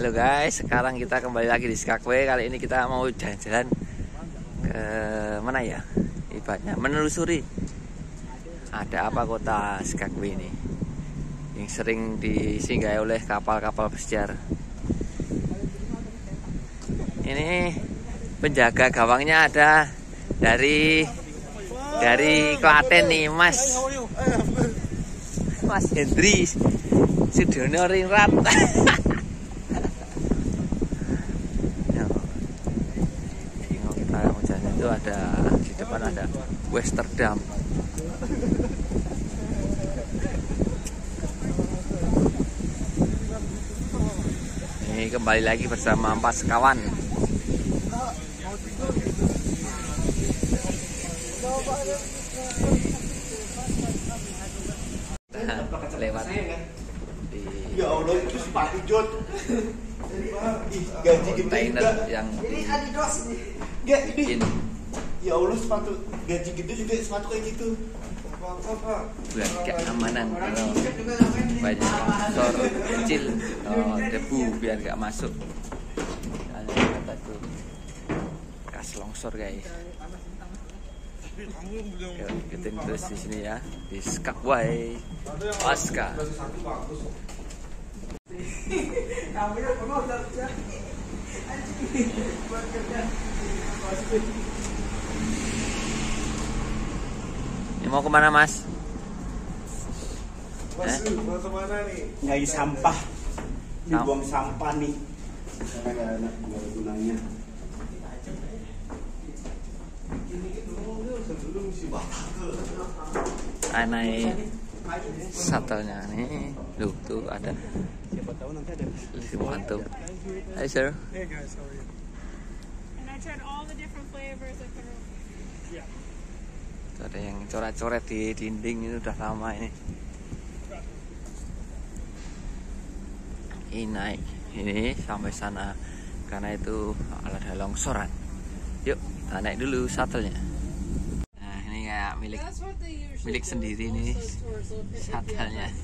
Halo guys, sekarang kita kembali lagi di Skakwe. Kali ini kita mau jalan-jalan ke mana ya? Ibaratnya menelusuri ada apa kota Skakwe ini yang sering disinggahi oleh kapal-kapal pesiar. Ini penjaga gawangnya ada dari dari Klaten nih, Mas. Mas Hendri Sudono Ringrat. kita mau jalan itu ada di depan ada Westerdam. Ini kembali lagi bersama empat sekawan. lewat di Ya Allah itu sepatu jod. Gaji gede yang Ini Adidas ini. Sepatu gaji gede juga sepatu kayak gitu. buat keamanan kalau banyak longsor kecil. Atau debu biar nggak masuk. Kata tuh kas longsor guys. Oke, ikutin terus di sini ya. Di Skagway Oscar ini mau ke mana mas? Mas, Eh? mau ke mana nih? nyai sampah Sam- dibuang sampah nih karena nggak enak ada gunanya Ah, naik nih Duh, tuh ada siapa tahu nanti ada Mantu Hai sir Hey guys, how are you? And I tried all the different flavors at the room. Tuh ada yang coret-coret di dinding ini udah lama ini. Ini naik ini sampai sana. Karena itu ada longsoran. Yuk kita naik dulu shuttle-nya. Nah ini kayak milik milik sendiri nih shuttle-nya.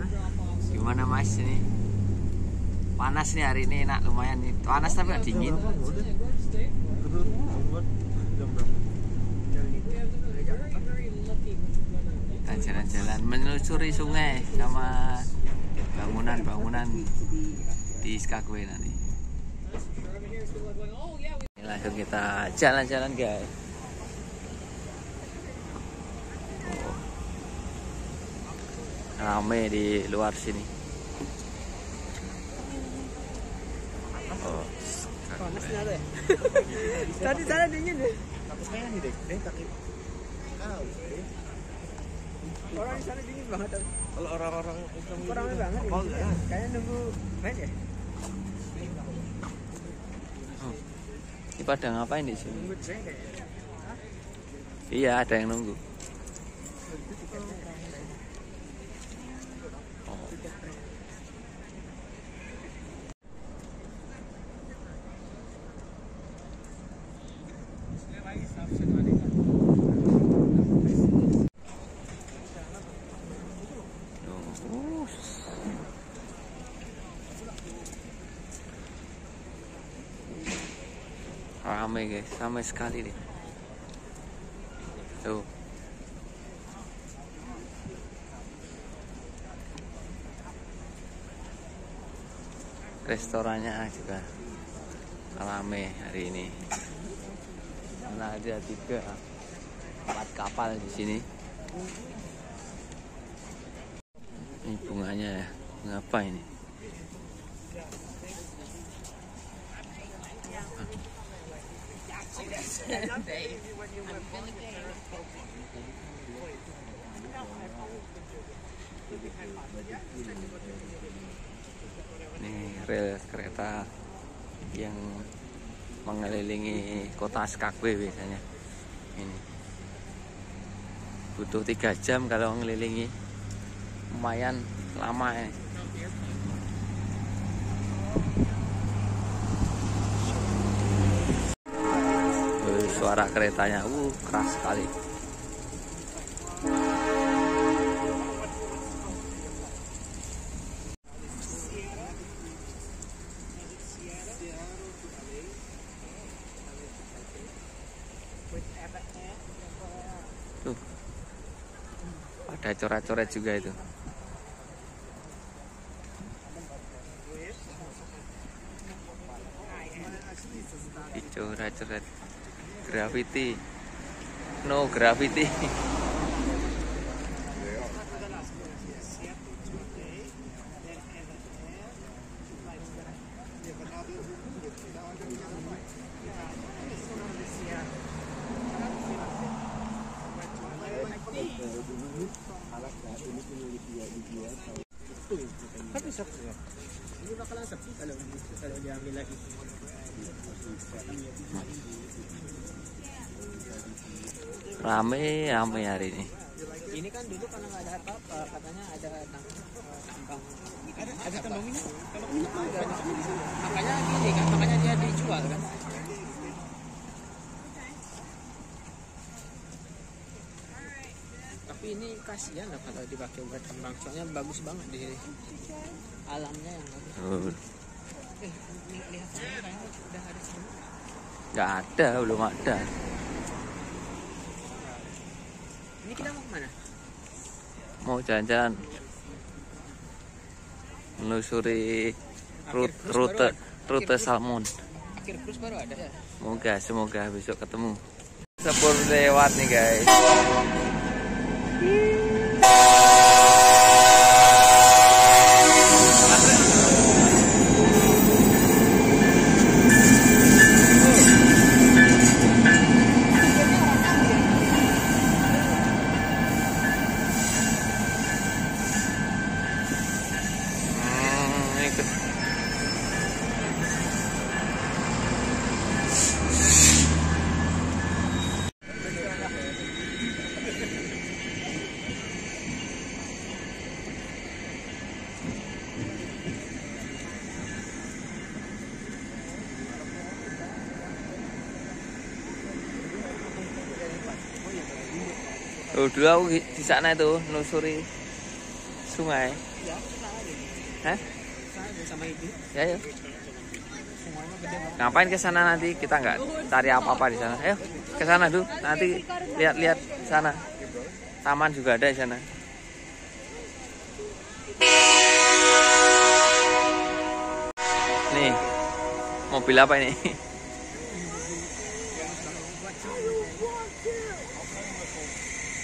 Uh, gimana mas ini? Panas nih hari ini enak lumayan nih. Panas tapi nggak dingin kita jalan-jalan menelusuri sungai sama bangunan-bangunan di Skagway nanti Ini langsung kita jalan-jalan guys Oh. rame di luar sini oh, Skagway. Tadi sana dingin deh. saya nih deh deh kaki Orang di sana dingin banget. kalau orang-orang Kurangnya banget. Oh, ya. Kayaknya nunggu main ya. ini pada ngapain di sini Nunggu iya ada yang nunggu oh. Oh. Rame guys, ramai sekali nih. Tuh. Restorannya juga rame hari ini. Karena ada tiga empat kapal di sini. Ini bunganya ya. Ngapa ini? Ini rel kereta yang mengelilingi kota Skagwe biasanya. Ini butuh tiga jam kalau ngelilingi lumayan lama ini. suara keretanya uh keras sekali Tuh. Ada coret-coret juga itu. Graffiti no graffiti Tapi. Ini kalau kalau diambil lagi. Rame rame hari ini Ini kan dulu karena nggak ada apa-apa, katanya ada tam- tambang. Ada ada tambang minyak. Kalau minyak ada. Makanya gini kan, makanya dia dijual kan. Tapi ini kasihan lah kalau dipakai buat tambang, soalnya bagus banget di sini. Alamnya yang bagus. Eh, li- lihat kayaknya udah ada semua. nggak ada belum ada Ini kita mau ke mana? mau jalan-jalan. Menelusuri rute rute, rute salmon. Baru ada? Ya? semoga semoga besok ketemu. Sepur lewat nih guys dulu aku di sana itu nusuri sungai. Ya. Hah? Sama. Ya, ya. Ngapain ke sana nanti? Kita nggak cari apa-apa di sana. Ayo, ke sana dulu. Nanti lihat-lihat sana. Taman juga ada di sana. Nih, mobil apa ini?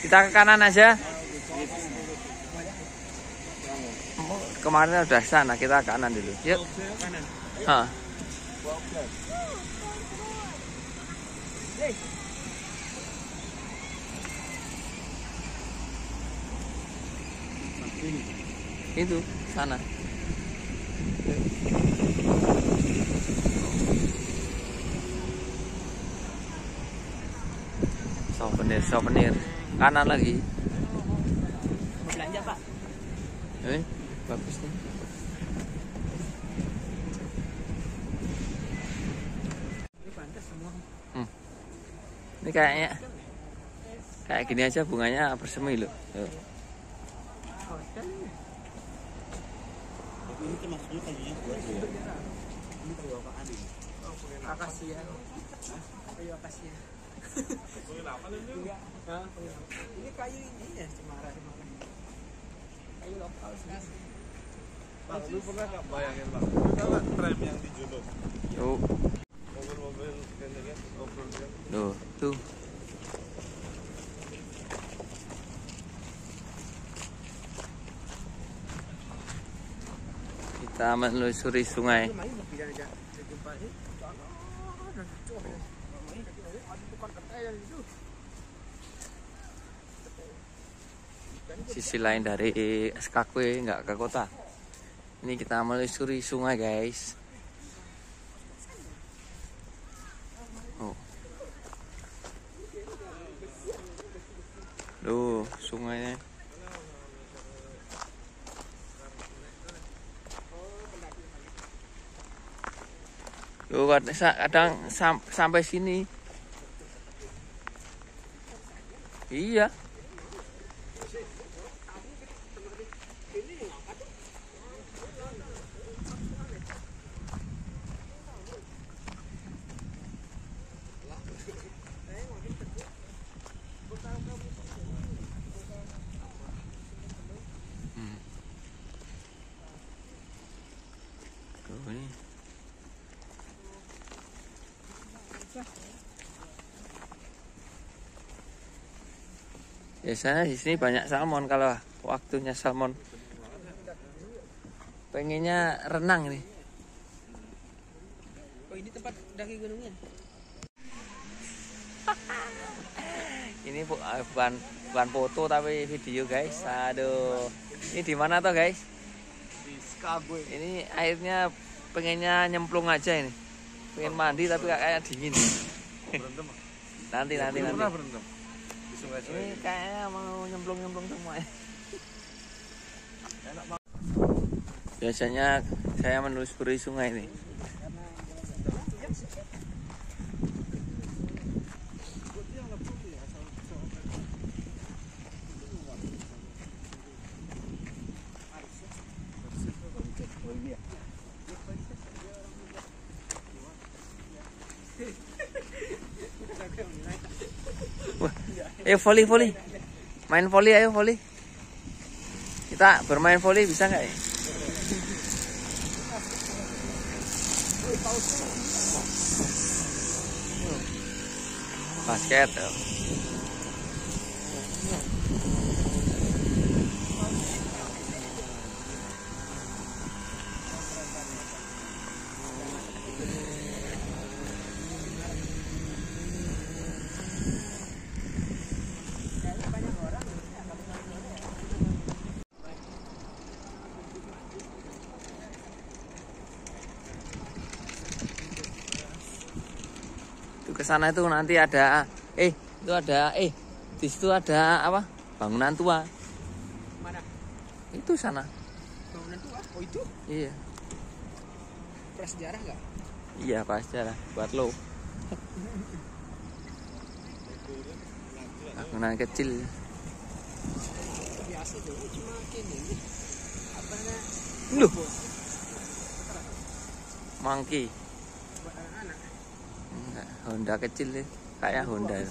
Kita ke kanan aja. Kemarin udah sana, kita ke kanan dulu. Yuk. Hah. Itu sana. Souvenir, souvenir. Kanan lagi. Mau belanja, Pak? Eh, bagus nih. Semua. Ini kayaknya kayak gini aja bunganya bersemi loh. Tuh. Hotel. Ini termasuknya kayunya buat ya. Ini kayu apaan ini? Akasia. Kayu akasia. Enggak. Hah? Ini kayu ini ya, cemara cemara. Kayu lokal sih. Pak, lu pernah nggak bayangin Pak? Lu tahu nggak tram yang di Junub? Tuh, Mobil-mobil off-road kan? tuh, tuh. Kita menelusuri sungai. Lu Sisi lain dari SKQ nggak ke kota. Ini kita menelusuri sungai guys. Oh. Duh, sungainya. Duh, kadang, kadang sam- sampai sini. Iya. Oh, ini. Biasanya di sini banyak salmon kalau waktunya salmon. Pengennya renang nih. Oh ini tempat daki gunungnya. Ini bu- eh, bukan bukan foto tapi video guys. Aduh. Ini di mana tuh guys? Di. Ini airnya pengennya nyemplung aja ini. Pengen mandi tapi kayaknya dingin. Nanti nanti nanti. Berendam. Di sungai Ini sungai. kayaknya mau nyemplung-nyemplung semua. Biasanya saya menelusuri sungai ini. Ayo volley volley. Main volley ayo volley. Kita bermain volley bisa nggak ya? Basket. ya. Sana itu nanti ada eh itu ada eh di situ ada apa? Bangunan tua. Mana? Itu sana. Bangunan tua. Oh itu Iya. prasejarah nggak? Iya pasti lah buat lo. Bangunan kecil. Biasa tuh. Cuma kini. Apa? Loh. Monkey. Honda kecil deh. Kayak Honda. Ya.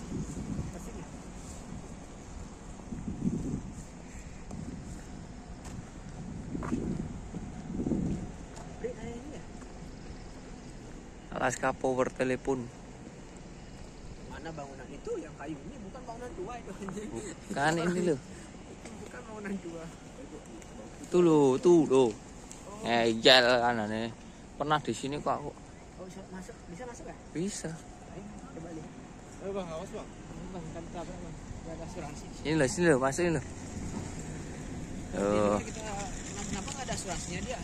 Alaska Power Telepon. Mana bangunan itu yang kayu ini bukan bangunan tua itu anjing. Kan ini loh. Bukan bangunan tua. Tuh loh, tuh loh. Ngejel kan aneh. Pernah di sini kok aku Oh bisa masuk, bisa masuk ya? bisa. Ayo coba lihat. Ayo bang, awas bang. Bang, kan kita bang? Gak ada asuransi. Ini loh, sini loh, masuk ini loh. Oh, kenapa nggak ada asuransinya dia?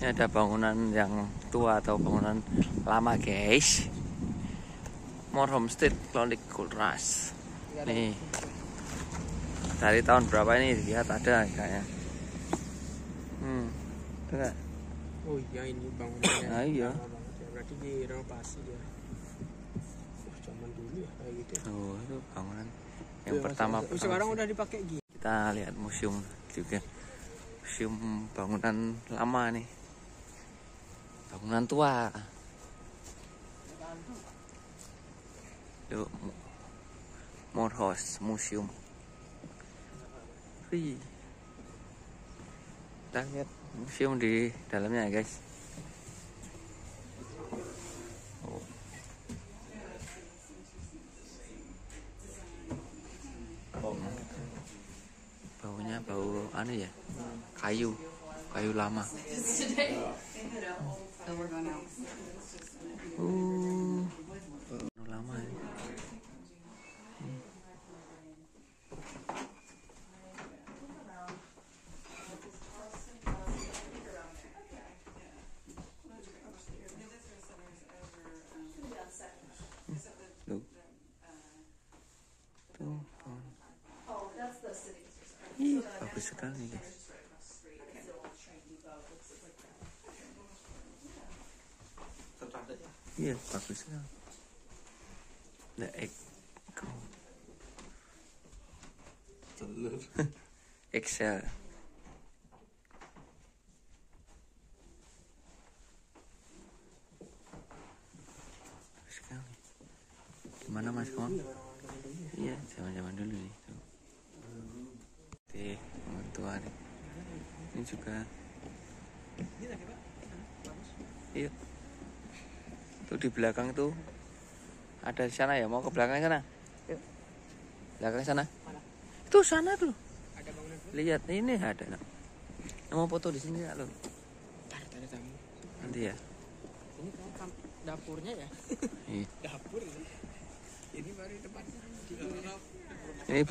ini ada bangunan yang tua atau bangunan lama guys. More Homestead. Nggak ada. Nih. Dari tahun berapa ini lihat ada kayaknya. Hmm. Tuh nggak? Oh iya ini bangunannya. Ah, iya. ya. Berarti direnovasi dia. Gitu. ya. Tuh, itu bangunan yang pertama. Oh, sekarang udah dipakai gini. kita lihat museum juga museum bangunan lama nih bangunan tua yuk Mo- Morehouse Museum Wih. kita lihat museum di dalamnya ya guys Oh. baunya ya? Kayu. Kayu lama uh anu lama ya. Hmm. Tuh. Tuh, pohon. Ih, bagus sekali guys. Iya, bagus sekali. The egg. Telur. Excel. Bagus sekali. Gimana Mas Kawan? Iya, zaman-zaman dulu nih. Tuh. Di mertua nih. Ini juga Iya. Tuh di belakang tuh ada di sana ya, mau ke belakang sana. Yuk. Belakang sana. Mana? Tuh sana tuh. Ada bangunan. Lihat ini ada. Nak. Mau foto di sini nggak lo? Ntar ada tamu. Nanti ya. Ini kan dapurnya ya. Iya. Dapur ini. Ini baru tempatnya. Ini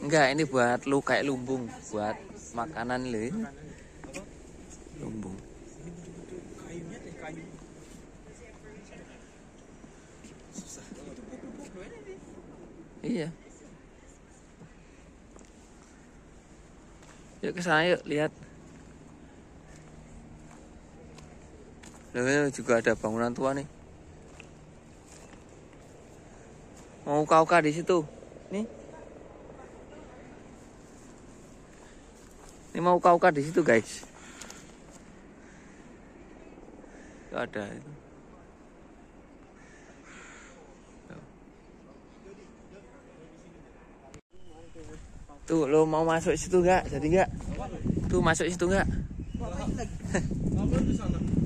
enggak, ini buat lu kayak lumbung, buat makanan lu. ini. Lumbung. Kayunya teh kayu. Susah. Pupuk-pupuk doang ini. Iya. Yuk ke sana yuk lihat. Ini juga ada bangunan tua nih. Mau kau di situ. Nih. Ini mau kau di situ, guys. Ada itu. Tuh, lo mau masuk situ gak? Jadi gak? Tuh, masuk situ gak?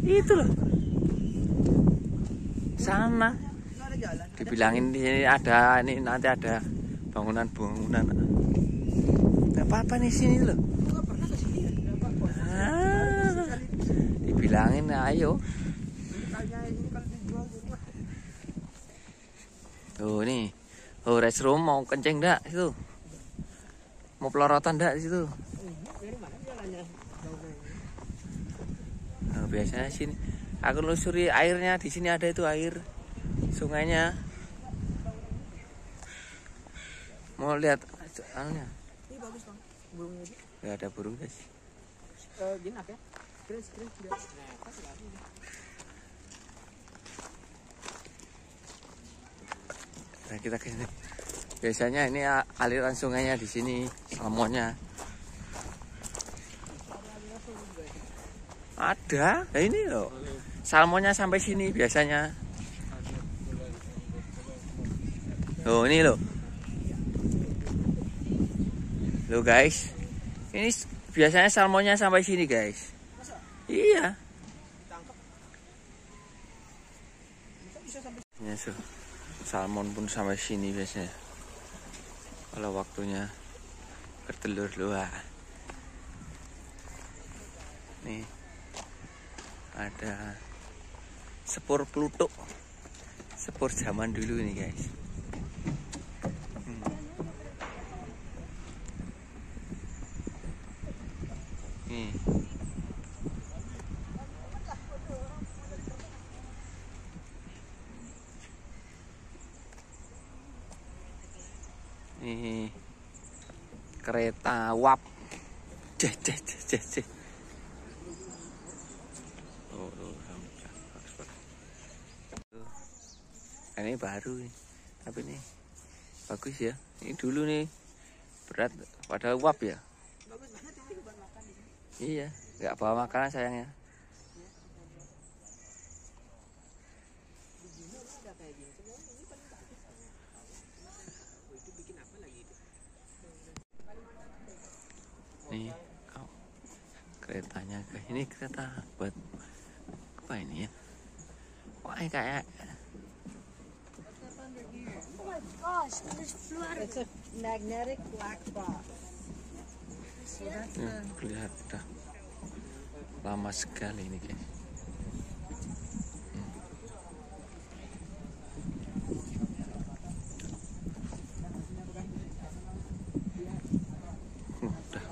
Itu loh. Jalan. Dibilangin di sini ada, ini nanti ada bangunan-bangunan. Gak apa-apa nih sini loh. Ah, dibilangin ayo. Tuh nih. Oh, restroom mau kenceng gak situ? Mau pelorotan gak di situ? Nah, biasanya sini. Aku lusuri airnya di sini ada itu air sungainya. Mau lihat anunya? Ini bagus bang. Burungnya ini. Gak ada burung guys. Eh, jinak ya. Nah. Nah, kita ke sini. Biasanya ini aliran sungainya di sini, salmonnya. Ada, nah ini loh. Salmonnya sampai sini biasanya. Loh, ini loh. Loh guys. Ini biasanya salmonnya sampai sini guys. Iya. Ya. Salmon pun sampai sini biasanya. Kalau waktunya bertelur luar. Nih. Ada sepur Pluto. Sepur zaman dulu ini, guys. Nih kereta wap. Ceh ceh ceh ceh ceh. Oh, oh. Ini baru. Tapi nih bagus ya. Ini dulu nih berat pada wap ya. Bagus banget ini buat makan di sini. Iya, nggak bawa makanan sayangnya. Di Jino ini ada kayak gini semua. Ini paling bagus. Oh, itu bikin apa lagi itu? Nih, kau keretanya ke ini kereta buat apa ini ya? Wah, ini kayak Oh my gosh, it just flew out of It's a magnetic black box. So that's ya, the lihat udah lama sekali ini guys. Hmm. Udah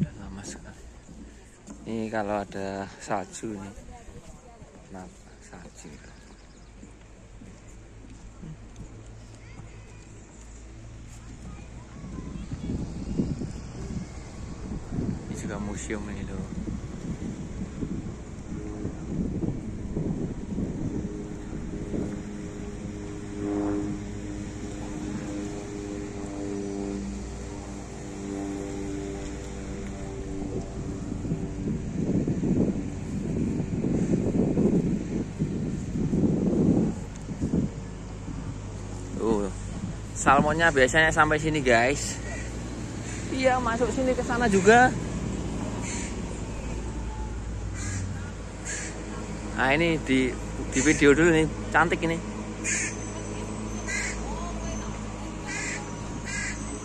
udah lama sekali. Ini kalau ada salju nih, nah salju. Ini juga museum ini loh. Tuh, salmonnya biasanya sampai sini guys. Iya, masuk sini ke sana juga. Nah ini di di video dulu nih, cantik ini.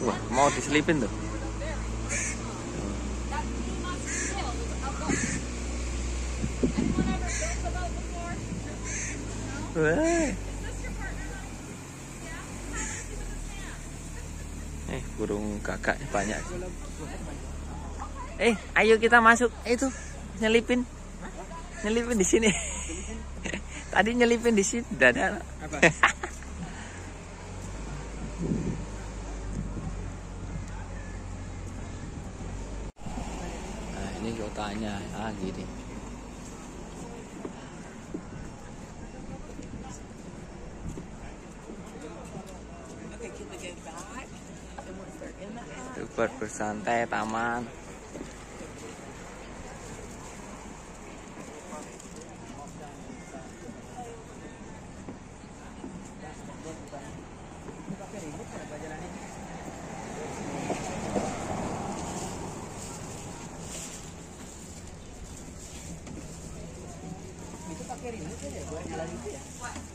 Wah, mau diselipin tuh. Wah. Eh, burung gagak banyak. Eh, ayo kita masuk. Itu nyelipin. Nyelipin di sini. Tadi nyelipin di sini dada. Nah, ini kotanya. Ah, gini. Itu bersantai taman.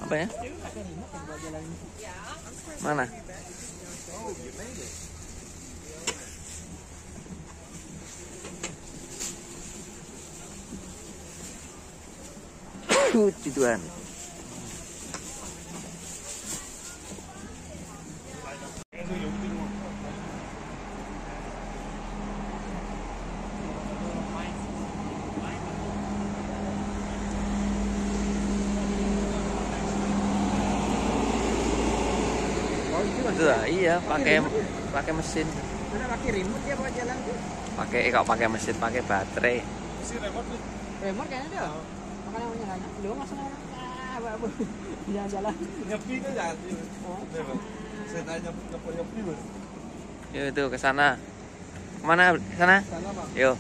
Apa ya? Mana? Puji Tuhan. Itu lah, iya pakai pakai mesin, Mana pakai remote dia bawa jalan tuh. pakai eh, kalau pakai mesin pakai baterai. Si remote tuh. Remote kayaknya ada. Nyalain. Lu nggak senang. Ah, abu-abu. Jalan-jalan. Nyepi kan jadi. Oh. Remote. Saya tanya nyepi nyepi bos. Yuk itu ke sana. Ke mana? Ke sana? Yuk.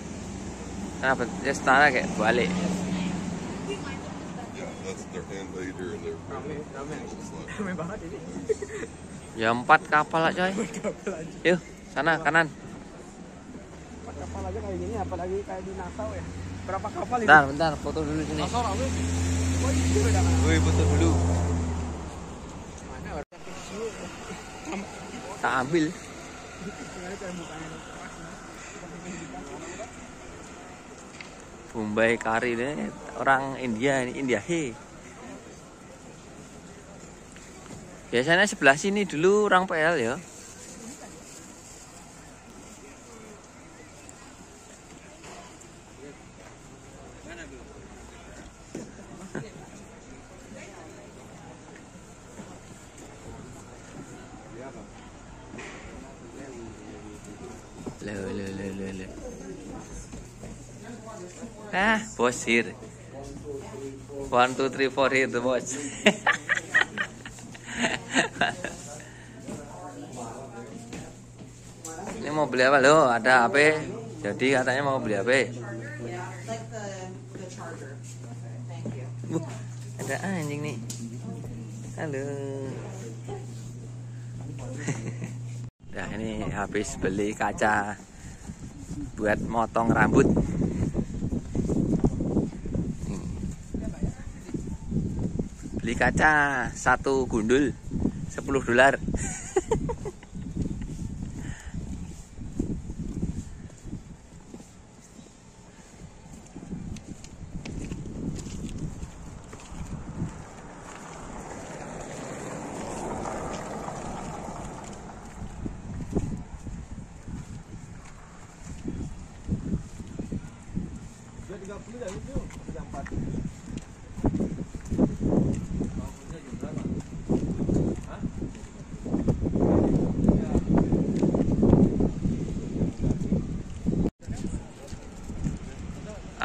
Sana ya setara kayak balik. Ya empat kapal lah coy. Yuk, sana kanan. Empat kapal aja kayak gini, apalagi kayak di Nassau ya. Berapa kapal ini? Bentar, bentar, foto dulu sini. Kan. Woi, foto dulu. Mana orang. Tak ambil. Bombay kari ini orang India ini India he. Biasanya sebelah sini dulu orang PL ya. Loh, loh, loh, loh, loh. Ah, bos here. One, two, three, four here, the boss. Ini mau beli apa lo? Ada apa? Jadi katanya mau beli you. Wuh, ada anjing nih. Halo. Nah ini habis beli kaca buat motong rambut. Beli kaca satu gundul 10 dolar.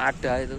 Ada itu.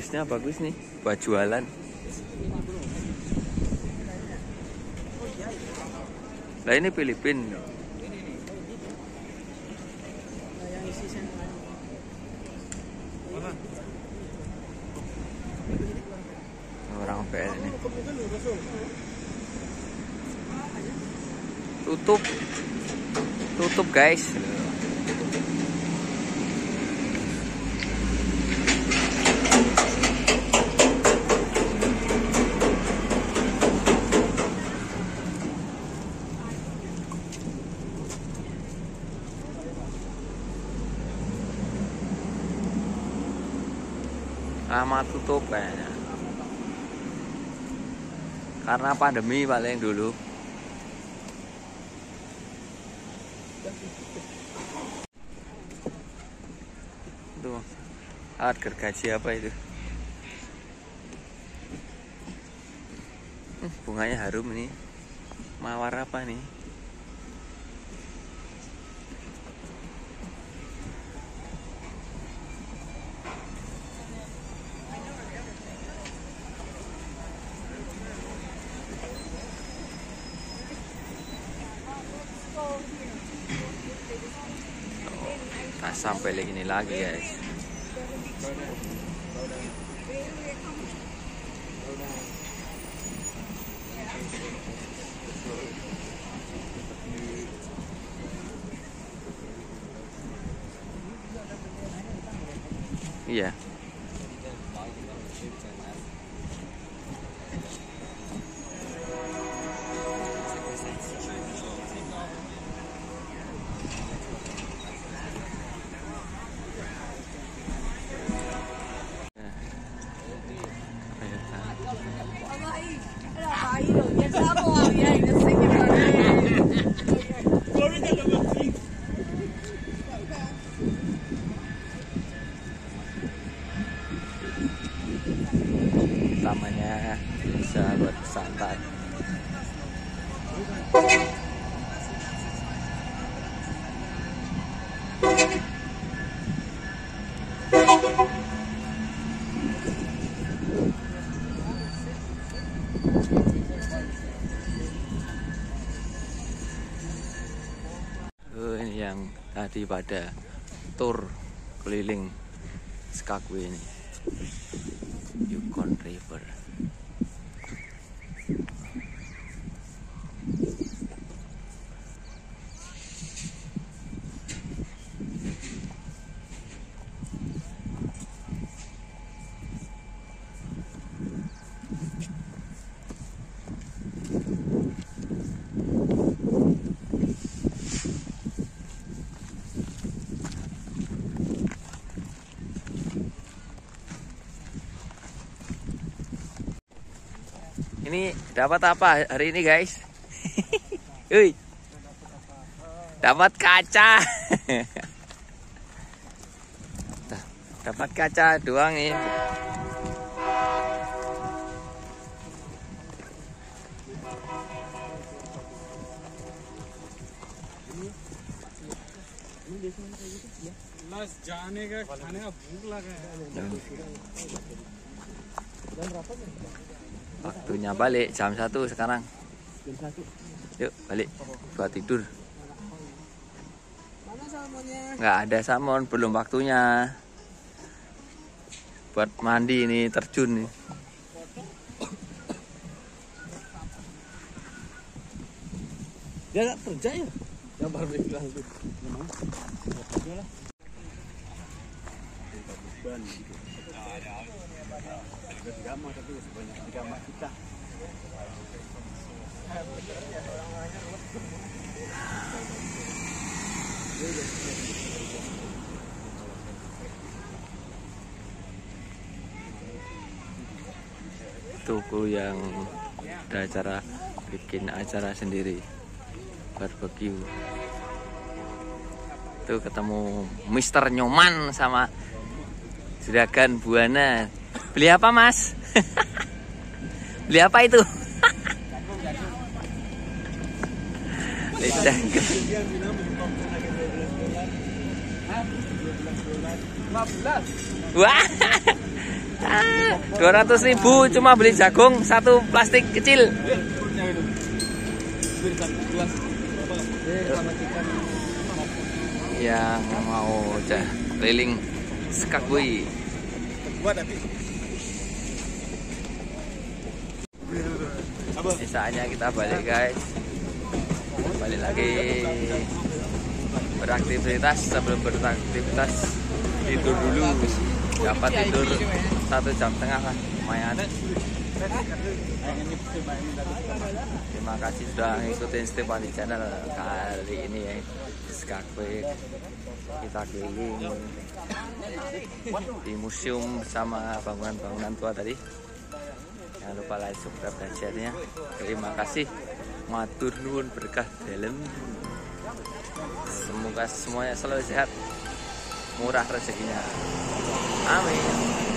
Bisnya bagus nih buat jualan. Lah ini Filipin. Nah. Orang PL ini. Tutup. Tutup guys. Lama tutup kayaknya. Karena pandemi paling dulu. Tuh, alat gergaji apa itu? Hmm, bunganya harum nih. Mawar apa nih? Nah, sampai lagi ini tadi pada tour keliling Skagway ini. Ini dapat apa hari ini guys? Uy. Dapat kaca. Dah, dapat kaca doang ini. बस जाने का खाने का भूख लगा है Waktunya balik jam 1 sekarang. Yuk balik buat tidur. Nggak ada salmon, belum waktunya. Buat mandi ini terjun nih. Dia nggak kerja ya? Yang baru bilang tuh. Tuku yang ada acara bikin acara sendiri barbecue. Tuh ketemu Mister Nyoman sama Juragan Buana. Beli apa mas? Beli apa itu? Wah. Dua ratus ribu cuma beli jagung satu plastik kecil. Yang mau jah keliling Skagway. Buat nanti. Ini saatnya kita balik guys. Balik lagi beraktivitas sebelum beraktivitas tidur dulu. Dapat tidur satu jam setengah lah lumayan. Terima kasih sudah ngikutin Stefani channel kali ini ya. Skagway kita keliling di museum sama bangunan-bangunan tua tadi. Jangan lupa like, subscribe, dan share-nya. Terima kasih. Matur nuwun berkah dalam. Semoga semuanya selalu sehat. Murah rezekinya. Amin.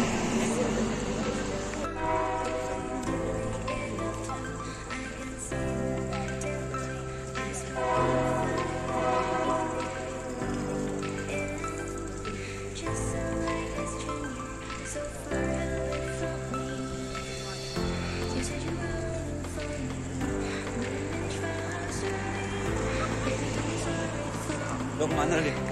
Lo ke mana nih?